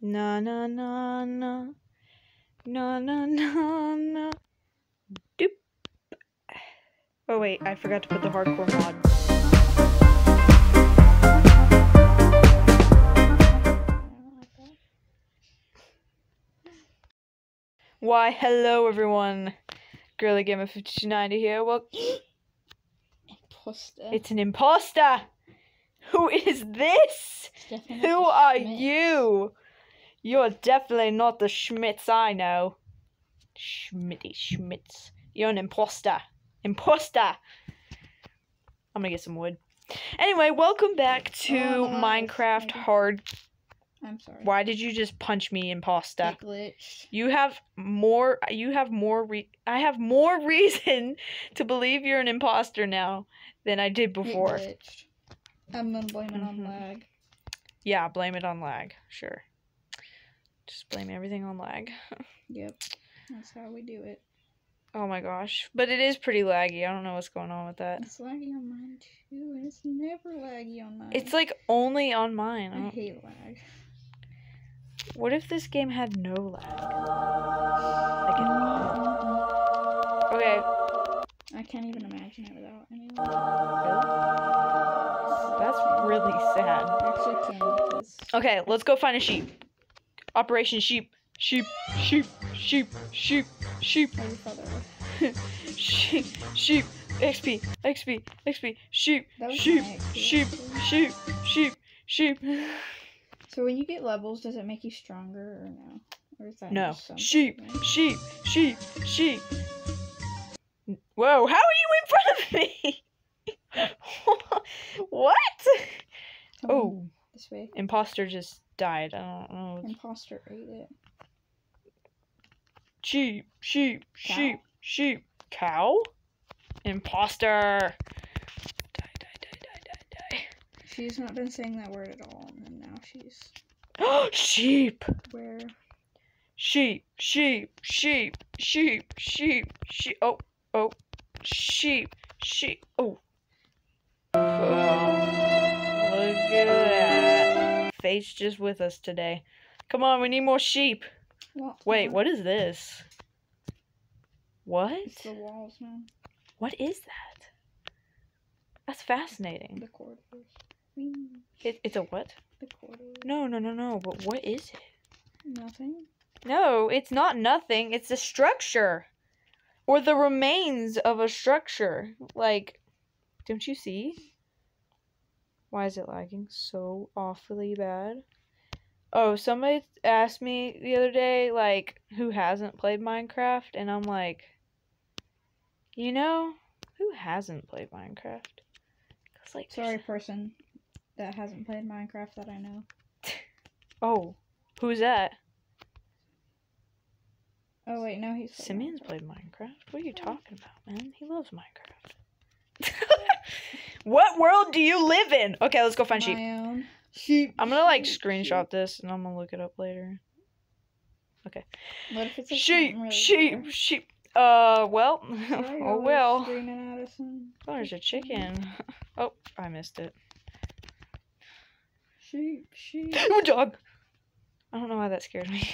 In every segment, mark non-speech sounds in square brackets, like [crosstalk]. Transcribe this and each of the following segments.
Na na na na. Na na na na. Doop. Oh wait, I forgot to put the hardcore mod. Why, hello everyone. Girly Gamer 5290 here. Well, [gasps] Imposter. it's an imposter. Who is this? Who are Schmitz. you? You're definitely not the Schmitz I know. Schmitty Schmitz. You're an imposter. Imposter. I'm gonna get some wood. Anyway, welcome back to Oh. Minecraft. Hard. I'm sorry. Why did you just punch me, imposter? You have more. You have more. Re- I have more [laughs] reason to believe you're an imposter now than I did before. glitched. I'm gonna blame it on Mhm. lag. Yeah, blame it on lag. Sure. Just blame everything on lag. [laughs] Yep. That's how we do it. Oh my gosh. But it is pretty laggy. I don't know what's going on with that. It's laggy on mine too, and it's never laggy on mine. It's like only on mine. I I hate lag. What if this game had no lag? Like Okay, I can't even imagine it without any lag. that's really sad. Actually can because Okay, let's go find a sheep. Operation sheep. Sheep, sheep, sheep, sheep, sheep, I just thought that was sheep, sheep, XP, XP, XP, sheep, sheep, XP, sheep, sheep, sheep, sheep. So when you get levels, does it make you stronger or no? Or is that No. Sheep, make? sheep, sheep, sheep. Whoa, how are you in front of me? what? Oh, this way. imposter just died. I don't know. Imposter ate it. Sheep, sheep, Cow. sheep, sheep. Cow? Imposter. Die, die, die, die, die, die. She's not been saying that word at all, and now she's [gasps] sheep. where? Sheep, sheep, sheep, sheep, sheep, sheep. Oh, oh, sheep, sheep. Oh. Oh, look at that. Fate's just with us today. Come on, we need more sheep. What? Wait, what is this? What? It's the walls, man. What is that? That's fascinating. The corridors. It, it's a what? The corridors. No, no, no, no. But what is it? Nothing. No, it's not nothing. It's a structure. Or the remains of a structure. Like, don't you see? Why is it lagging so awfully bad? Oh, somebody asked me the other day, like, who hasn't played Minecraft? And I'm like, you know, who hasn't played Minecraft? 'Cause, like, Sorry, person that hasn't played Minecraft that I know. Oh, who's that? Oh wait, no, he's played Simeon's Minecraft. played Minecraft. What are you talking about, man? He loves Minecraft. What world do you live in? Okay, let's go find sheep. Own. Sheep. I'm gonna like sheep, screenshot this and I'm gonna look it up later. Okay. What if it's like Sheep, something really sheep, rare? sheep. Uh, well, [laughs] oh well. Screaming at us and Oh, there's a chicken. [laughs] Oh, I missed it. sheep, sheep. Ooh, [laughs] dog. I don't know why that scared me.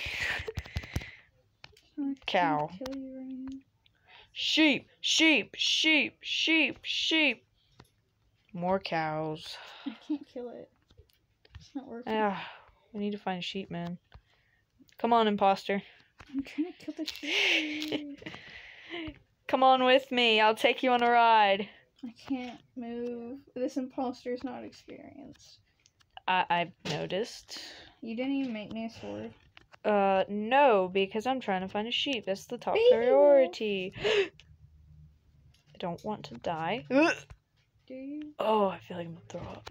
Cow. Kill you right now. sheep, sheep, sheep, sheep, sheep. More cows. I can't kill it. It's not working. Ah, we need to find a sheep, man. Come on, imposter. I'm trying to kill the sheep. [laughs] Come on with me. I'll take you on a ride. I can't move. This imposter is not experienced. I I've noticed. You didn't even make me a sword. Uh, no, because I'm trying to find a sheep. That's the top Baby priority. [gasps] I don't want to die. [gasps] [laughs] Ugh. Do you? Oh, I feel like I'm gonna throw up.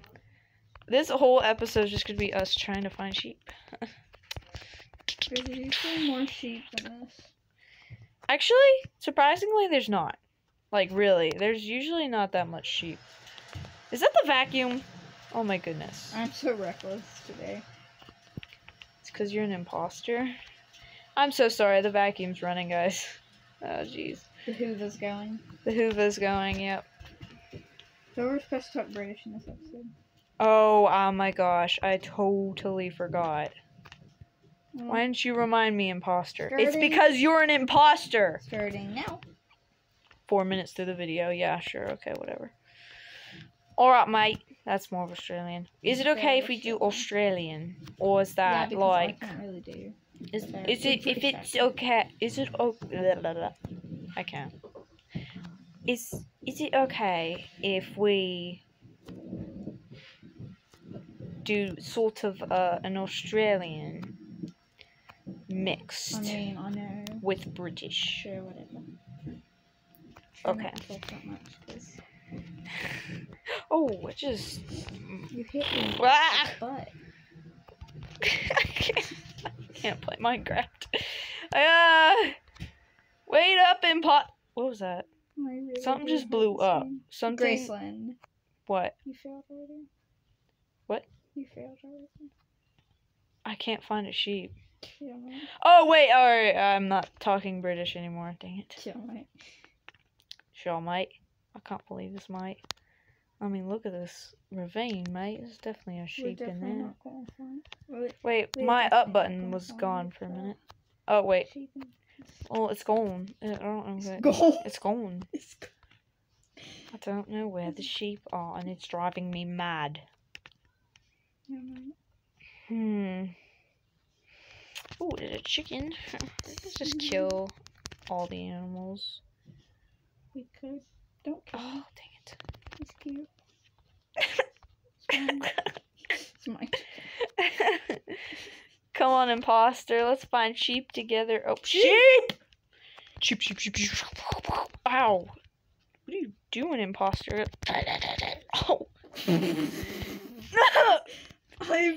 This whole episode is just gonna be us trying to find sheep. There's usually more sheep than this. Actually, surprisingly, there's not. Like, really, there's usually not that much sheep. Is that the vacuum? Oh my goodness. I'm so reckless today. It's because you're an imposter. I'm so sorry, the vacuum's running, guys. [laughs] Oh, jeez. The Hoover's going. The Hoover's going, yep. So we're supposed to talk British in this episode. Oh, oh my gosh, I totally forgot. Why didn't you remind me, imposter? It's because you're an imposter. Starting now. Four minutes through the video. Yeah, sure. Okay, whatever. Alright, mate. That's more of Australian. Is it okay if we do Australian? Or is that because like. I can't really do. Is, is it if it's okay? Is it okay? I can't. Is is it okay if we do sort of uh, an Australian mixed I mean, I know. with British? Sure, whatever. Okay. not to talk that much, 'cause [laughs] Oh, it just You hit me. [laughs] ah! But I can't, I can't play Minecraft. Uh, [laughs] wait up in pot. What was that? Something just blew up. Something. Graceland. What? You failed already. What? You failed already. I can't find a sheep. Yeah. Oh wait, alright, I'm not talking British anymore. Dang it. Sure, mate. I can't believe this, mate. I mean, look at this ravine, mate. There's definitely a sheep in there. not qualified. Well, it- Wait, we're my up button was gone for a minute. Oh wait, oh it's gone. I don't know. It's gone. It's gone. It's gone. I don't know where the sheep are, and it's driving me mad. Hmm. Oh, there's a chicken. Let's just kill all the animals. We could. Don't kill. Oh, dang it. He's cute. [laughs] It's mine. It's mine. [laughs] Come on, imposter. Let's find sheep together. Oh, sheep! Sheep, sheep, sheep, sheep. Ow. What are you doing, imposter? Oh. I'm...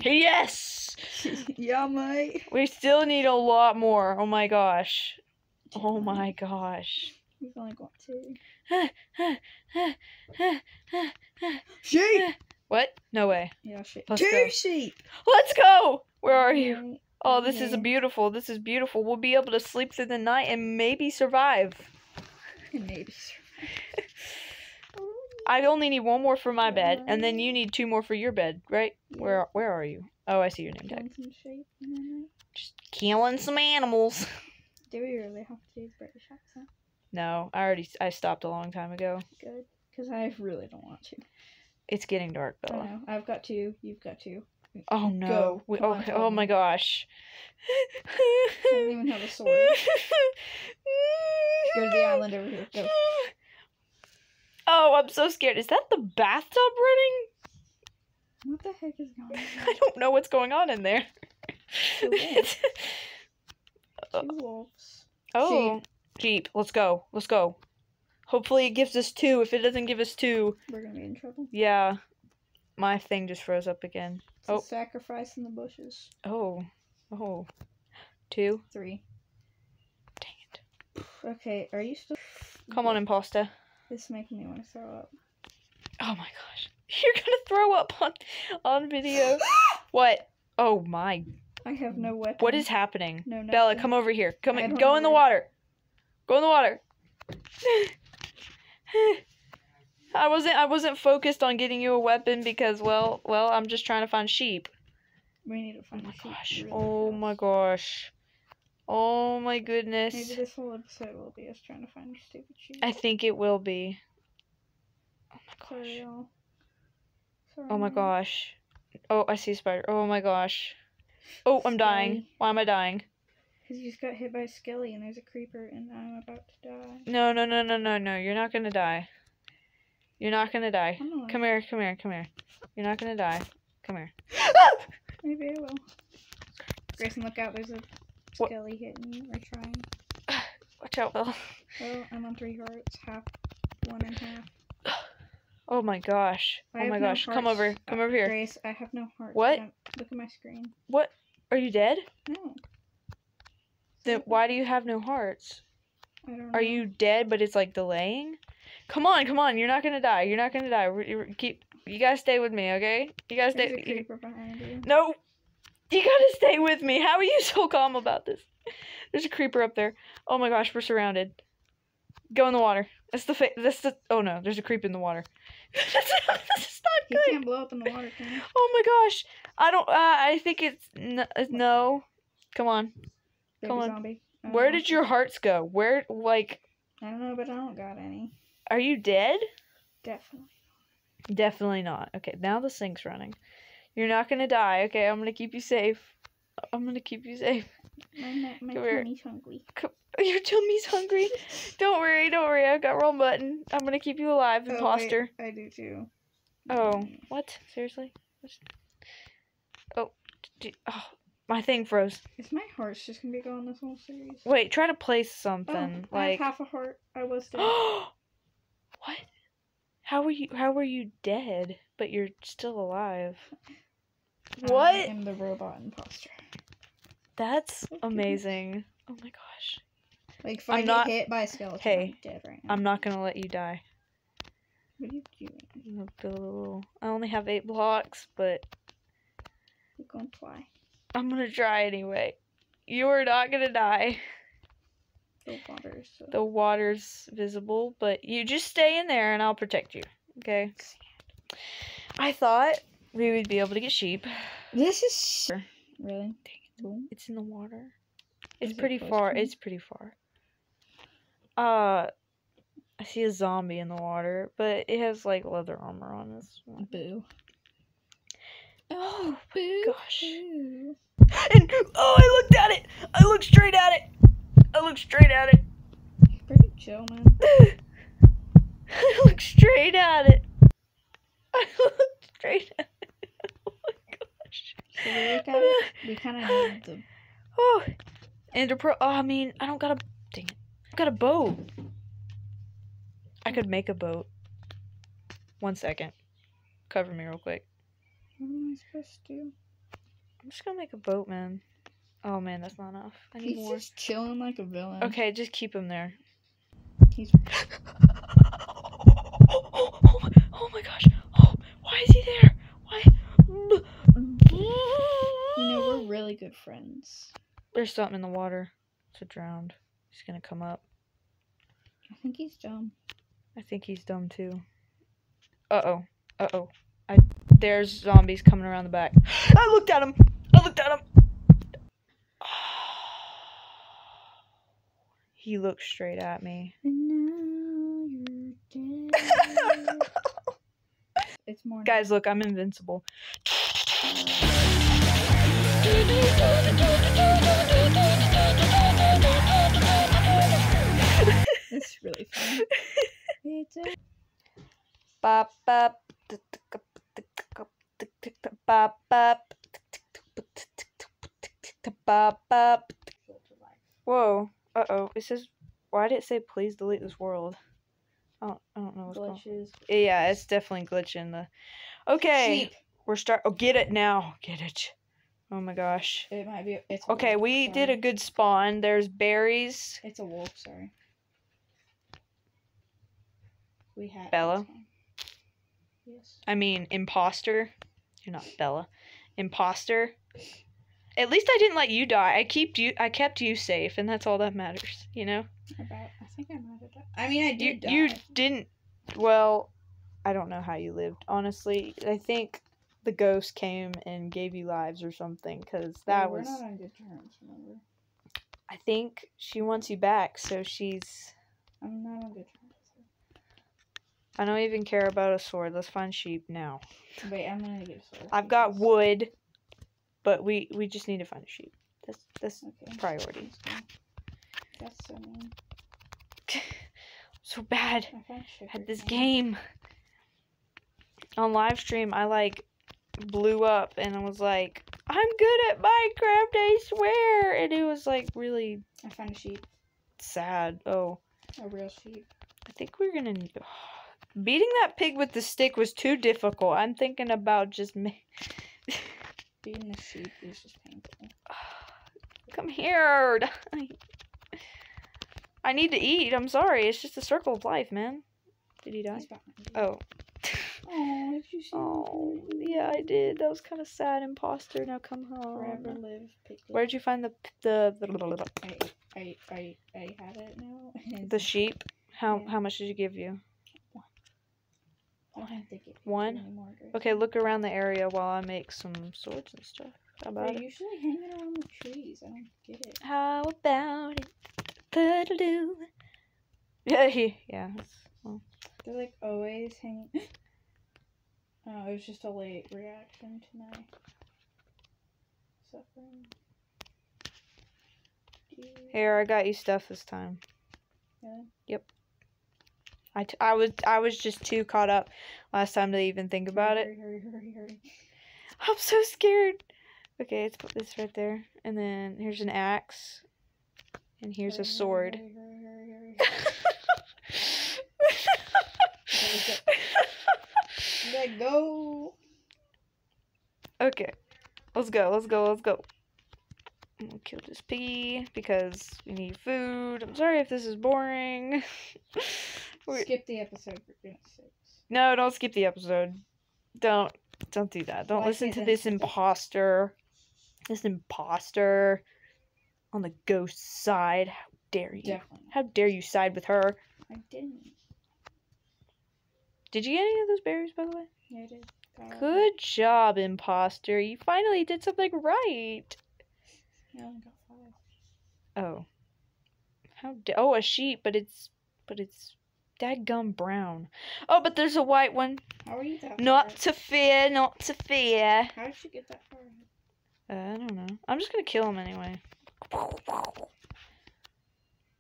[laughs] yes! [laughs] yeah, mate. We still need a lot more. Oh my gosh. Oh my gosh. We've only got two. [sighs] Sheep! What? No way. Yeah. Let's two go. sheep. Let's go! Where are you? Oh, this is beautiful. This is beautiful. We'll be able to sleep through the night and maybe survive. [laughs] Maybe. survive. I only need one more for my bed, and then you need two more for your bed, right? Where where are you? Oh, I see your name tag. Want some sheep? in there, mate? Just killing some animals. [laughs] Do we really have to do British accent? No, I already I stopped a long time ago. Good. Because I really don't want to. It's getting dark, I Bella. know. I've got two. You've got two. Oh no. Go. We, Come oh, on, Oh my gosh. I don't even have a sword. Go to the island over here. Go. Oh, I'm so scared. Is that the bathtub running? What the heck is going [laughs] on? I don't know what's going on in there. Two wolves. [laughs] Uh, two wolves. oh, jeep! Let's go. Let's go. Hopefully it gives us two. If it doesn't give us two, We're gonna be in trouble. yeah. My thing just froze up again. It's Oh. sacrifice in the bushes. Oh. Oh. Two. Three. Dang it. Okay, are you still? Come on, imposter. This is making me want to throw up. Oh my gosh. [laughs] You're gonna throw up on on video. [laughs] what? Oh my. I have no weapon. What is happening? No, nothing. Bella, come over here. Come in. Go in the water. Go in the water. [laughs] I wasn't I wasn't focused on getting you a weapon because well well I'm just trying to find sheep. We need to Oh my gosh. really Oh fast. my gosh. Oh my goodness. Maybe this whole episode will be us trying to find stupid sheep. I think it will be. Oh my gosh. y'all. Sorry, Oh my man. gosh. Oh, I see a spider. Oh my gosh. Oh, I'm dying. Why am I dying? Because you just got hit by a skelly and there's a creeper and I'm about to die. No, no, no, no, no, no. You're not gonna die. You're not gonna die. Not. Come here, come here, come here. You're not gonna die. Come here. [laughs] Maybe I will. Grayson, look out. There's a What? skelly hitting you or trying. [sighs] Watch out, Bill. Oh, I'm on three hearts. Half. One and half. [sighs] Oh my gosh. I Oh my no gosh. Come over. Come over here. Grace, I have no hearts. What? Look at my screen. What? Are you dead? No. Then why do you have no hearts? I don't know. Are you dead, but it's like delaying? Come on, come on. You're not gonna die. You're not gonna die. We're- we're- keep. You gotta stay with me, okay? You gotta There's a stay. creeper behind you. No. You gotta stay with me. How are you so calm about this? There's a creeper up there. Oh my gosh, we're surrounded. Go in the water. That's the fa- that's the oh no, there's a creep in the water. [laughs] this is not good. can't blow up in the water? Oh my gosh. I don't uh I think it's n- uh, no. Come on. Baby Come on. Where know. did your hearts go? Where, like, I don't know, but I don't got any. Are you dead? Definitely. Definitely not. Okay, now the sink's running. You're not gonna die. Okay, I'm gonna keep you safe. I'm gonna keep you safe. My, my, my Come tummy's hungry. Your tummy's hungry. [laughs] Don't worry, don't worry. I've got roll button. I'm gonna keep you alive, imposter. I do too. Oh, Mm. what? Seriously? What's- Oh, oh, my thing froze. Is my heart's just gonna be gone this whole series? Wait, try to place Oh, something I like. have half a heart. I was [gasps] dead. What? How were you? How were you dead? But you're still alive. What? I am the robot imposter. That's [laughs] amazing. Oh my gosh. Like if I'm I get not- hit by a skeleton, Hey, I'm dead right now. I'm not gonna let you die. What are you doing? I'm gonna build a little. I only have eight blocks, but You're going to fly. I'm gonna try anyway. You are not gonna die. The water is so. The water's visible, but you just stay in there and I'll protect you. Okay? I thought we would be able to get sheep. This is really. Cool. It's in the water. It's Is pretty close far. It's pretty far. Uh, I see a zombie in the water, but it has like leather armor on this one. Boo. Oh, [gasps] boo. gosh. boo. [gasps] And oh, I looked at it. I looked straight at it. I look straight at it. Pretty chill, man. [laughs] I look straight at it. [laughs] I look straight at it. [laughs] Oh my gosh. Should we look at it? We kind of need the. Oh, Ender Pearl. Oh, I mean, I don't got a. Dang it. I got a boat. I could make a boat. One second. Cover me real quick. What am I supposed to do? I'm just gonna make a boat, man. Oh man, that's not enough. I need He's more. just chilling like a villain. Okay, just keep him there. He's oh, [laughs] my, oh my gosh. Oh, why is he there? Why? You know, we're really good friends. There's something in the water. It's a drowned. He's gonna come up. I think he's dumb. I think he's dumb too. Uh oh. Uh oh. I there's zombies coming around the back. [gasps] I looked at him. I looked at him. He looks straight at me. it's more. Guys, look, I'm invincible. it's really fun. Whoa. Uh oh. It says, why did it say please delete this world? I don't, I don't know what's going on. Yeah, it's definitely glitching the. Okay. Sheep. We're start. Oh, get it now. Get it. Oh my gosh. It might be. It's Okay, wolf, we did a good spawn. There's berries. It's a wolf. Sorry. We had Bella? Yes. I mean, imposter. You're not Bella. Imposter. At least I didn't let you die. I kept you. I kept you safe, and that's all that matters. You know. About. I think I might have died. I mean, I did die. you didn't. Well, I don't know how you lived. Honestly, I think the ghost came and gave you lives or something. Cause Yeah, that we're was. not on good terms. Remember. I think she wants you back, so she's. I'm not on good terms. I don't even care about a sword. Let's find sheep now. Wait, I'm gonna get a sword. I've got wood, but we we just need to find a sheep. That's that's Okay. priority. That's so mean. [laughs] so bad I found sugar at this game. On live stream, I like blew up and I was like, "I'm good at Minecraft, I swear," and it was like really I found a sheep. sad. Oh, A real sheep. I think we're gonna need. [sighs] Beating that pig with the stick was too difficult. I'm thinking about just [laughs] Beating the sheep is just painful. [sighs] Come here. [laughs] I need to eat. I'm sorry. It's just a circle of life, man. Did he die? Oh. [laughs] Oh, did you see Oh, yeah, I did. That was kind of sad. Imposter. Now come Forever home. live. Piglet. Where'd you find the the the, I, I, I, I have it now. [laughs] the sheep? How Yeah. how much did you give you? I don't think it One? Anymore, Okay, look around the area while I make some swords and stuff. How about They're it? usually hanging around the trees. I don't get it. How about it? Puddle-doo. Yeah, [laughs] yeah. well, They're like always hanging. [gasps] oh, it was just a late reaction to my suffering. Here, I got you stuff this time. Really? Yep. I, t- I was I was just too caught up last time to even think about it. Hurry, hurry, hurry, hurry. I'm so scared. Okay, let's put this right there, and then here's an axe, and here's a sword. [laughs] Let go. okay, let's go. Let's go. Let's go. Kill this piggy because we need food. I'm sorry if this is boring. [laughs] Skip the episode for goodness sakes. No, don't skip the episode. Don't don't do that. Don't Why listen to this imposter. This imposter on the ghost side. How dare you? Definitely. How dare you side with her? I didn't. Did you get any of those berries by the way? Yeah, I did. Got all of it. Good job, imposter. You finally did something right. I only got five. Oh. How da- Oh, a sheep, but it's but it's dadgum brown. Oh, but there's a white one. How are you that Not far? to fear, not to fear. How did you get that far? Uh, I don't know. I'm just gonna kill him anyway.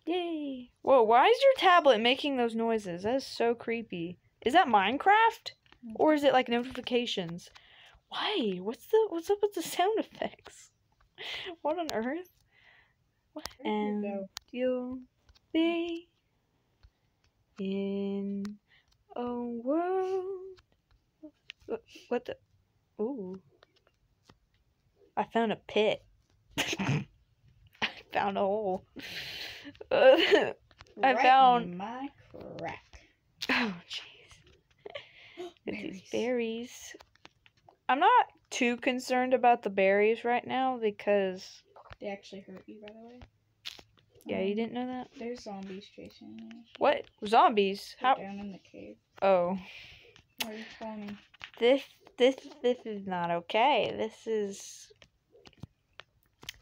Yay! Whoa, why is your tablet making those noises? That is so creepy. Is that Minecraft? Or is it like notifications? Why? What's the what's up with the sound effects? [laughs] What on earth? What you and you'll be in a world. What, what the? Ooh. I found a pit. [laughs] I found a hole. [laughs] I Right found- my crack. Oh jeez. [gasps] These berries. I'm not too concerned about the berries right now because. They actually hurt you, by the way. Yeah, you Um, didn't know that? There's zombies chasing you. What? Zombies? They're How? Down in the cave. Oh. Why are you me? This this this is not okay. This is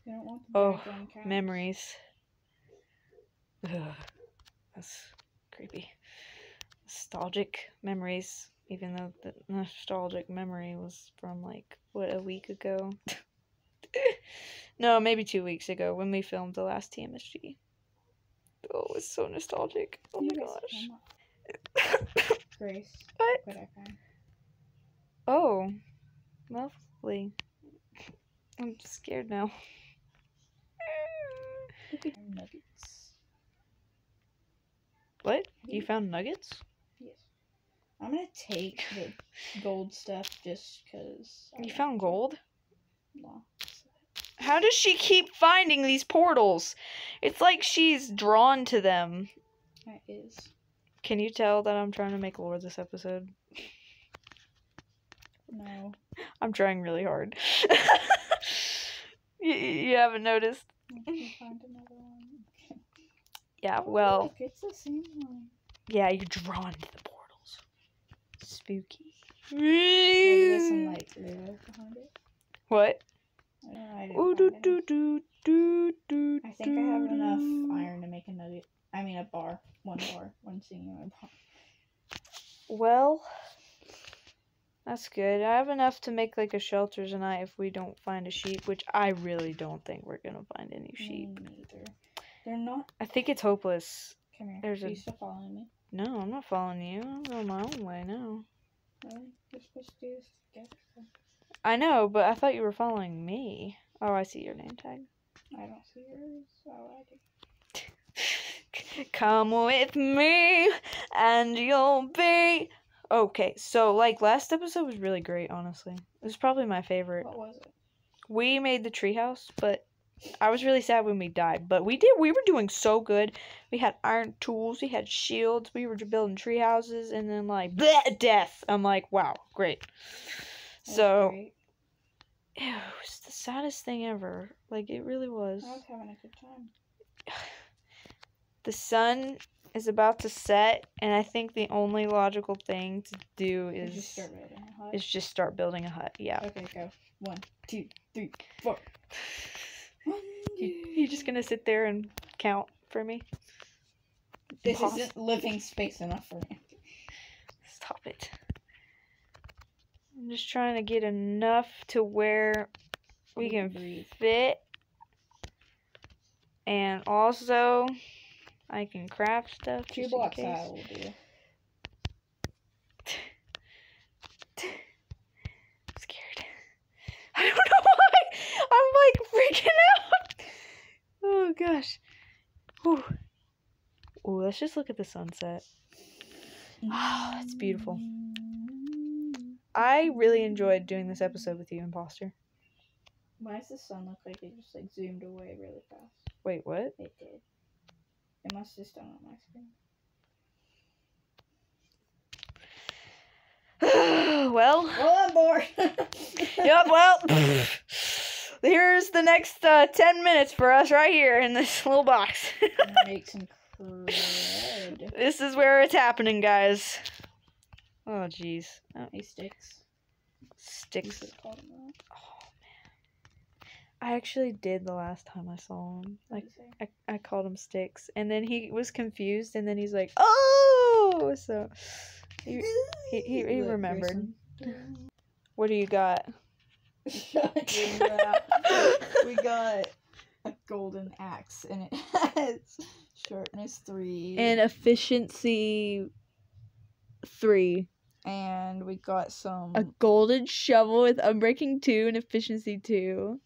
You don't want the Oh, memories. Ugh, that's creepy. Nostalgic memories, even though the nostalgic memory was from like what a week ago. [laughs] no, maybe two weeks ago when we filmed the last TMSG. Oh, it's so nostalgic. Oh my gosh. [laughs] Grace. What? What I found. Oh, lovely. I'm scared now. Nuggets. What? You found nuggets? I'm gonna take the gold stuff just because. You found gold? Well, How does she keep finding these portals? It's like she's drawn to them. that is. Can you tell that I'm trying to make lore this episode? [laughs] No. I'm trying really hard. [laughs] you, you haven't noticed? I can find another one. [laughs] Yeah, Oh, well, Look, it's the same one. yeah, you're drawn to the portals. Spooky. Maybe there's some like behind it. What? I don't know. I, didn't Ooh, find doo, any. doo, doo, doo, doo, I think I have enough iron to make a nugget. I mean, a bar. One bar. [laughs] One singular bar. Well, that's good. I have enough to make like a shelter tonight if we don't find a sheep, which I really don't think we're gonna find any sheep. Me neither. They're not. I think it's hopeless. Come here. There's Are a- you still following me? No, I'm not following you. I'm going my own way now. Really? We're supposed to do this together. I know, but I thought you were following me. Oh, I see your name tag. I don't see yours. Oh, I do. [laughs] Come with me and you'll be okay. So, like last episode was really great, honestly. It was probably my favorite. What was it? We made the treehouse, but I was really sad when we died. But we did. We were doing so good. We had iron tools. We had shields. We were building tree houses, and then like bleh, death. I'm like, wow, great. That was So great. ew, it was the saddest thing ever. Like it really was. I was having a good time. [sighs] The sun is about to set, and I think the only logical thing to do is you start building a hut? is just start building a hut. Yeah. Okay, go. One, two, three, four. [sighs] [laughs] One, just gonna sit there and count for me? This isn't living space enough for me. Stop it. I'm just trying to get enough to where we can breathe. fit. And also, I can craft stuff. Two blocks high will do. I'm scared. I don't know why. I'm like freaking out. Oh gosh. Whew. Ooh, let's just look at the sunset. Oh, that's beautiful. I really enjoyed doing this episode with you, Imposter. Why does the sun look like it just like zoomed away really fast? Wait, what? It did. It must have just done on my screen. [sighs] well, Well, I'm bored. [laughs] yep, well, [laughs] here's the next uh, 10 minutes for us right here in this [laughs] little box. [laughs] Make some crud. this is where it's happening, guys. Oh, jeez. Oh, he sticks. Sticks. should call them. Oh, man. I actually did the last time I saw him. Like, What'd you say? I, I called him Sticks, and then he was confused, and then he's like, "Oh!" So he he, he, he remembered. What do you got? We got, [laughs] we got a golden axe, and it has sharpness three. and efficiency three. and we got some. A golden shovel with unbreaking two and efficiency two,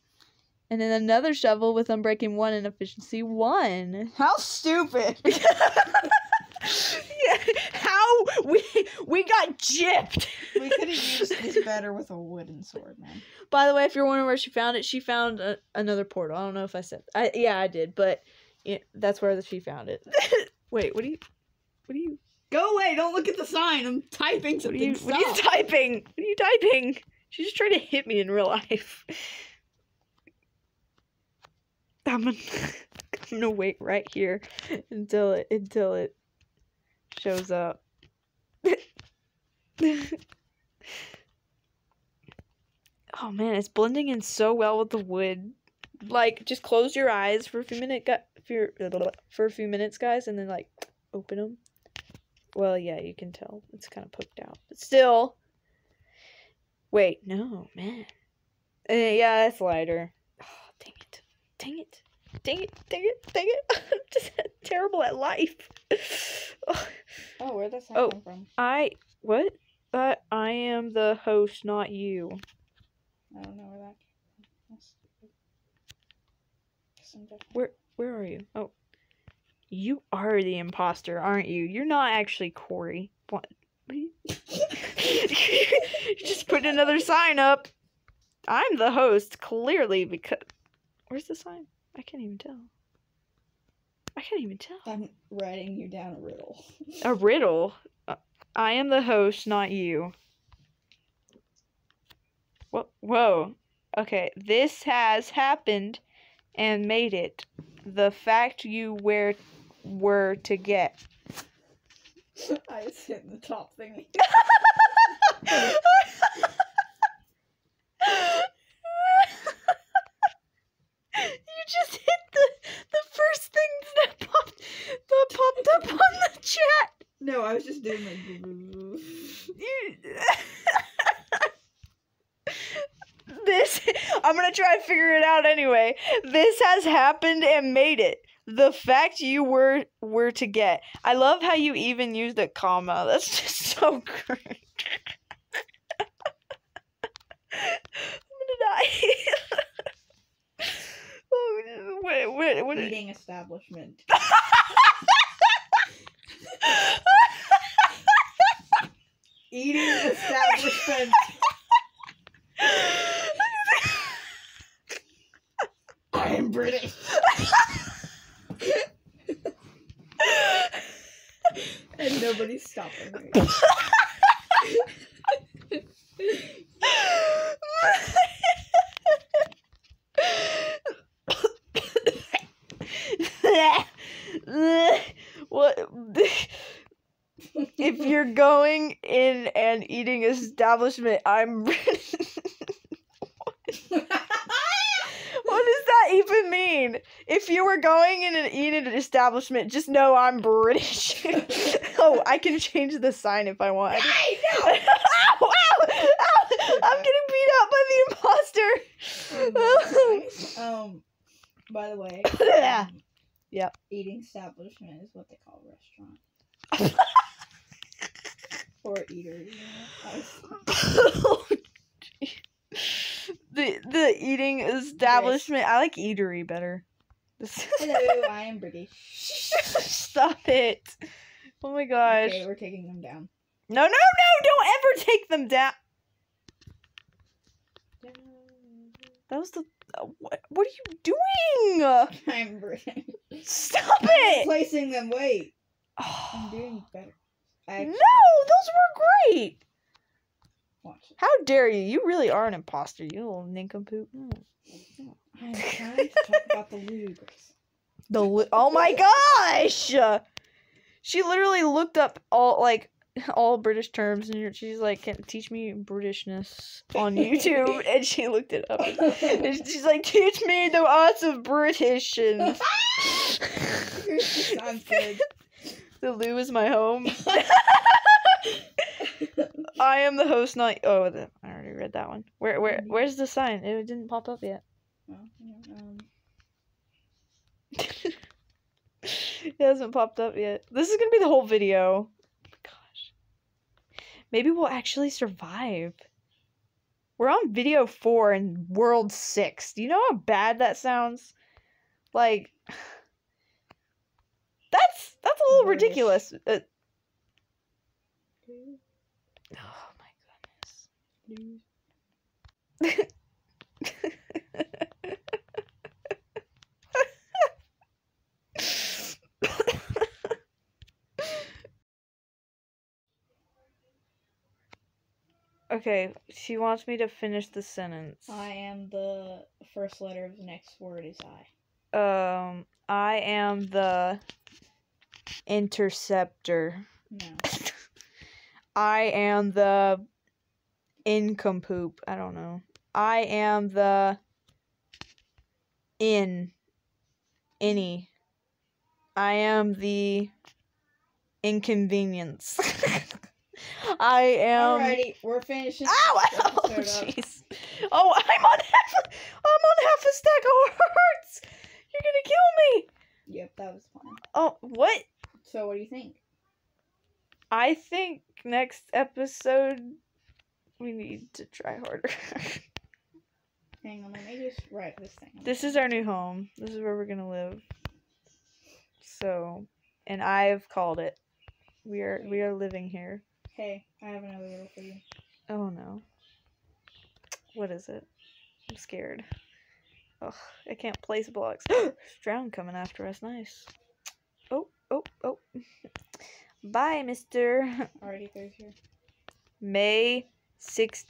and then another shovel with unbreaking one and efficiency one. How stupid! [laughs] yeah, [laughs] how we we got gypped. we could have used this better with a wooden sword, man. By the way, if you're wondering where she found it, she found a, another portal. I don't know if I said. I yeah, I did, but yeah, that's where she found it. [laughs] Wait, what are you? What are you? Go away! Don't look at the sign. I'm typing What are something. you? What are you typing? What are you typing? She's just trying to hit me in real life. [laughs] I'm gonna, I'm gonna wait right here until it until it shows up. oh man, it's blending in so well with the wood. Like, just close your eyes for a few minutes, for for a few minutes, guys, and then like open them. Well, yeah, you can tell it's kind of poked out, but still. Wait, no, man. Uh, yeah, it's lighter. Oh, [sighs] dang it! Dang it! Dang it! Dang it! Dang it! [laughs] I'm just terrible at life. [sighs] Oh, Oh, where does that Oh. come from? I what? But I am the host, not you. I don't know where that came from. That's stupid. 'Cause I'm different. Where where are you? Oh, you are the imposter, aren't you? You're not actually Cory. What? what are you... you just put another sign up. I'm the host, clearly, because where's the sign? I can't even tell. I can't even tell. I'm writing you down a riddle. A riddle. Uh, I am the host, not you. Whoa, whoa. Okay, this has happened and made it the fact you were were to get. [laughs] I just hit the top thing. [laughs] you just hit the the first things that popped that popped up on the chat. No, I was just doing like. [laughs] This I'm gonna try and figure it out anyway. This has happened and made it. The fact you were were to get. I love how you even used a comma. That's just so [laughs] great. [laughs] I'm gonna die. What, what, what, Eating establishment. Eating establishment. I am British. and nobody's stopping me. what if you're going in an eating establishment i'm [laughs] [laughs] what does that even mean if you were going in an eating establishment, just know I'm British. [laughs] oh, I can change the sign if I want. Hey, ow, ow, ow! I'm getting beat up by the imposter. Um, by the way, Yeah. um, Yep. Eating establishment is what they call a restaurant. Or eatery. You know? I [laughs] the the eating establishment. I like eatery better. [laughs] Hello, I am British. Stop it! Oh my gosh! Okay, we're taking them down. No, no, no! Don't ever take them down. That was the. Uh, what? What are you doing? [laughs] I'm British. Stop I'm it! replacing them. Wait, I'm [sighs] doing better. No, those were great. watch. How dare you? You really are an imposter, you little nincompoop. I'm trying to talk about the ludicrous. [laughs] The li- oh my gosh! She literally looked up all like all British terms, and she's like, "Can teach me Britishness on YouTube?" [laughs] and she looked it up. [laughs] And she's like, "Teach me the arts of British." And Sounds good. The loo is my home. [laughs] I am the host, not oh. The, I already read that one. Where where Mhm. where's the sign? It didn't pop up yet. Well, um, [laughs] it hasn't popped up yet. This is gonna be the whole video. Oh gosh. Maybe we'll actually survive. We're on video four and world six. Do you know how bad that sounds? Like that's a little ridiculous. Uh, oh my goodness. [laughs] okay, she wants me to finish the sentence. I am the first letter of the next word is I. Um, I am the interceptor. No. [laughs] I am the income poop. I don't know. I am the in any. I am the inconvenience. [laughs] I am. Alrighty, we're finishing. Ow! this Ow! episode up. [laughs] Jeez. Oh, I'm on half. A, I'm on half a stack of hearts. You're gonna kill me. Yep, that was fun. Oh, what? So, what do you think? I think next episode we need to try harder. [laughs] Hang on, let me just write this thing. this is our new home. This is where we're gonna live. So, and I've called it. We are we are living here. Hey, I have another riddle for you. Oh no. What is it? I'm scared. Ugh, I can't place blocks. [gasps] Drown coming after us. Nice. Oh, oh. Bye, Mister. [laughs] Already goes here. May 6th.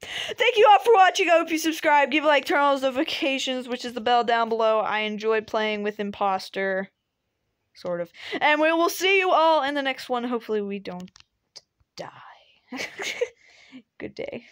Thank you all for watching. I hope you subscribe. Give a like, turn on those notifications, which is the bell down below. I enjoyed playing with Imposter. Sort of. And we will see you all in the next one. Hopefully, we don't die. [laughs] Good day.